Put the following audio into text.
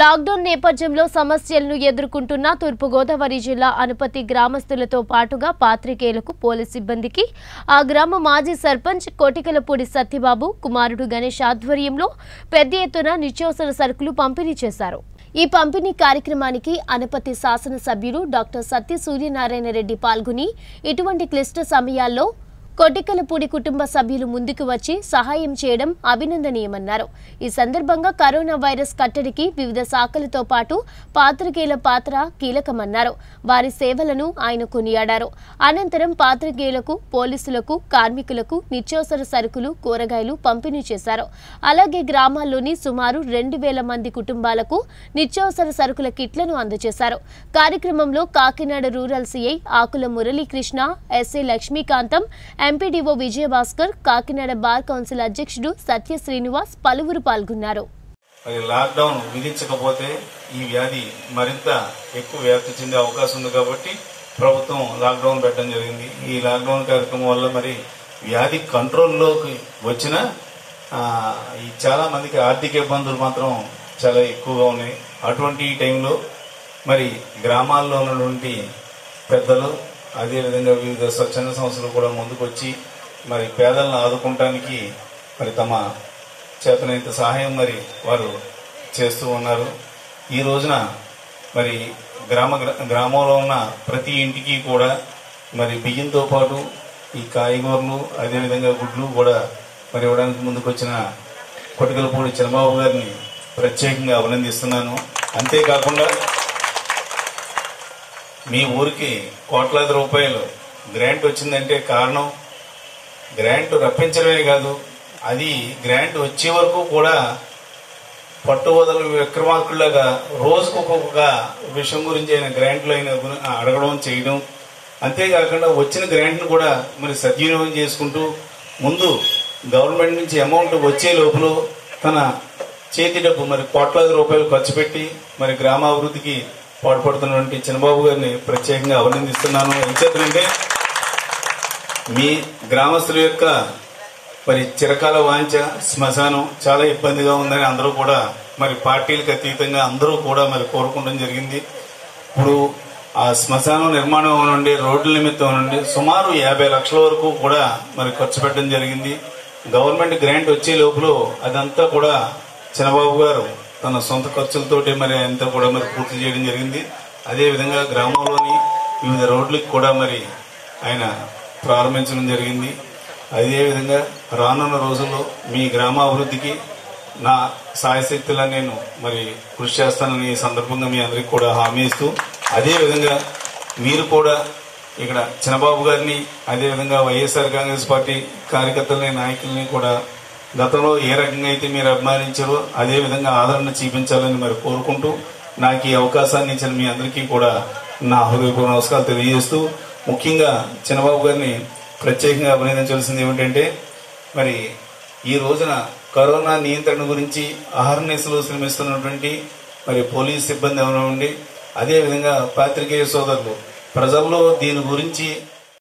Lockdown నేపథ్యంలో సమస్యలను ఎదుర్కొంటున్న తూర్పుగోదావరి జిల్లా అనుపతి గ్రామస్తులతో పాటుగా పాత్రికేయులకు పోలీస్ సిబ్బందికి ఆ గ్రామ మాజీ సర్పంచ్ కోటికలపూడి సత్యబాబు కుమారుడు గణేష్ ఆధ్వర్యంలో పెద్ద ఎత్తున నిత్యావసర సరుకులు పంపిణీ చేశారు. ఈ పంపిణీ కార్యక్రమానికి అనపతి శాసనసభ్యులు డాక్టర్ సత్య సూర్యనారాయణ రెడ్డి పాల్గొని ఇటువంటి క్లిష్ట సమయాల్లో కొటికలపూడి కుటుంబ సభ్యులు ముందుకు వచ్చి సహాయం చేయడం అభినందనీయమన్నారు. ఈ సందర్భంగా కరోనా వైరస్ కట్టడికి వివిధ శాఖలతో పాటు పాత్రికేయుల పాత్ర కీలకమన్నారు. వారి సేవలను ఆయన కొనియాడారు. అనంతరం పాత్రికేయులకు పోలీసులకు కార్మికులకు నిత్యావసర సరుకులు కూరగాయలు పంపిణీ చేశారు. అలాగే గ్రామాల్లోని సుమారు రెండు వేల మంది కుటుంబాలకు నిత్యావసర సరుకుల కిట్లను అందజేశారు. కార్యక్రమంలో Kakinada rural CI Akula Muralikrishna SA Lakshmikantham MPDO Vijayabhaskar Kakinada bar council అధ్యక్షుడు సత్య శ్రీనివాస్ పలువురు పాల్గొన్నారు. మరి లాక్డౌన్ విధించకపోతే ఈ వ్యాధి మరింత ఎక్కువ వ్యాప్తి చెందే అవకాశం ఉంది కాబట్టి ప్రభుత్వం లాక్డౌన్ పెట్టడం జరిగింది. ఈ లాక్డౌన్ కార్యక్రమం వల్ల మరి వ్యాధి కంట్రోల్లోకి వచ్చిన ఈ చాలా మందికి ఆర్థిక ఇబ్బందులు మాత్రం చాలా ఎక్కువగా ఉన్నాయి. అటువంటి టైంలో మరి గ్రామాల్లో ఉన్నటువంటి పెద్దలు అదేవిధంగా వివిధ స్వచ్ఛంద సంస్థలు కూడా ముందుకొచ్చి మరి పేదలను ఆదుకోవటానికి మరి తమ చేతనైత సహాయం మరి వారు చేస్తూ ఉన్నారు. ఈ రోజున మరి గ్రామ గ్రామంలో ఉన్న ప్రతి ఇంటికి కూడా మరి బియ్యంతో పాటు ఈ కాయగూరలు అదేవిధంగా గుడ్లు కూడా మరి ఇవ్వడానికి ముందుకొచ్చిన కొట్టుకలపూడి చంద్రబాబు గారిని ప్రత్యేకంగా అభినందిస్తున్నాను. అంతేకాకుండా మీ ఊరికి కోట్లాది రూపాయలు గ్రాంట్ వచ్చిందంటే కారణం? గ్రాంట్ రప్పించడమే కాదు అది గ్రాంట్ వచ్చే వరకు కూడా పట్టువదలు విక్రమార్కుల్లాగా రోజుకు ఒక్కొక్క విషయం గురించి ఆయన గ్రాంట్లు అయిన అడగడం చేయడం. అంతేకాకుండా వచ్చిన గ్రాంట్ను కూడా మరి సద్వినియోగం చేసుకుంటూ ముందు గవర్నమెంట్ నుంచి అమౌంట్ వచ్చే లోపల తన చేతి డబ్బు మరి కోట్లాది రూపాయలు ఖర్చు పెట్టి మరి గ్రామాభివృద్ధికి పాటుపడుతున్నటువంటి చిన్నబాబు గారిని ప్రత్యేకంగా అభినందిస్తున్నాను. ఎంచేతంటే మీ గ్రామస్తుల యొక్క మరి చిరకాల వాంఛ శ్మశానం చాలా ఇబ్బందిగా ఉందని అందరూ కూడా మరి పార్టీలకు అతీతంగా అందరూ కూడా మరి కోరుకోవడం జరిగింది. ఇప్పుడు ఆ శ్మశానం నిర్మాణం నుండి రోడ్ల నిమిత్తం నుండి సుమారు యాభై లక్షల వరకు కూడా మరి ఖర్చు పెట్టడం జరిగింది. గవర్నమెంట్ గ్రాంట్ వచ్చే లోపల అదంతా కూడా చంద్రబాబు గారు తన సొంత ఖర్చులతోటే మరి అంతా కూడా మరి పూర్తి చేయడం జరిగింది. అదేవిధంగా గ్రామంలోని వివిధ రోడ్లకు కూడా మరి ఆయన ప్రారంభించడం జరిగింది. అదేవిధంగా రానున్న రోజుల్లో మీ గ్రామాభివృద్ధికి నా సాయశక్తిలా నేను మరి కృషి చేస్తానని సందర్భంగా మీ అందరికి కూడా హామీ ఇస్తూ అదేవిధంగా మీరు కూడా ఇక్కడ చిన్నబాబు గారిని అదేవిధంగా వైఎస్ఆర్ కాంగ్రెస్ పార్టీ కార్యకర్తలని నాయకుల్ని కూడా గతంలో ఏ రకంగా అయితే మీరు అభిమానించారో అదే విధంగా ఆదరణ చూపించాలని మరి కోరుకుంటూ నాకు ఈ అవకాశాన్ని ఇచ్చిన మీ అందరికీ కూడా నా హృదయపూర్వ నమస్కారాలు తెలియజేస్తూ ముఖ్యంగా చిన్నబాబు గారిని ప్రత్యేకంగా అభినందించాల్సింది ఏమిటంటే మరి ఈ రోజున కరోనా నియంత్రణ గురించి అహర్నిశలు శ్రమిస్తున్నటువంటి మరి పోలీస్ సిబ్బంది ఏమైనా ఉండి అదేవిధంగా పాత్రికేయ సోదరులు ప్రజల్లో దీని గురించి